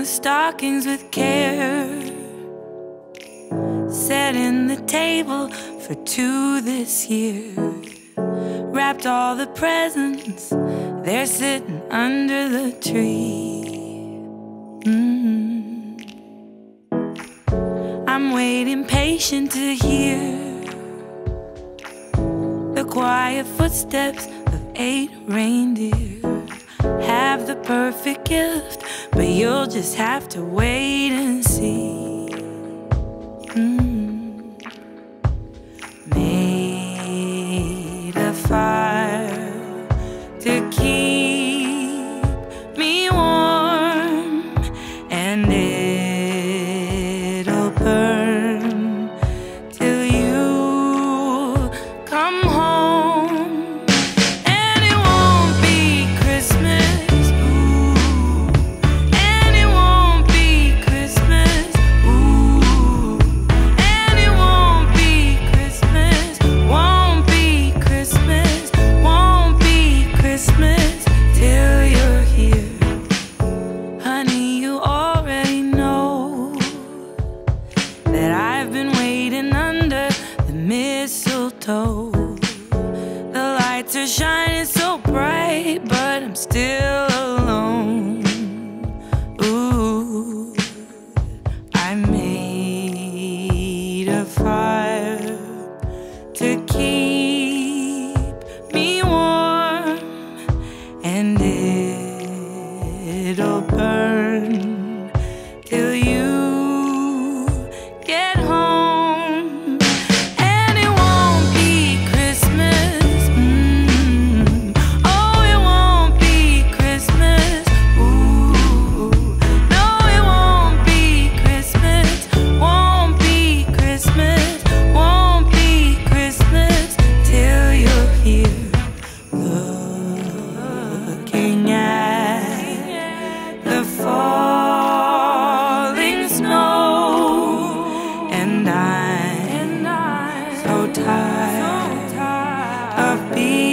the stockings with care. Setting the table for two this year. Wrapped all the presents, they're sitting under the tree. Mm. I'm waiting patient to hear the quiet footsteps of eight reindeer. Have the perfect gift, but you'll just have to wait and see. Mm. mistletoe. The lights are shining so bright, but I'm still alone. Ooh, I made a fire to keep me warm, and it'll burn. tired of being.